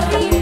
por.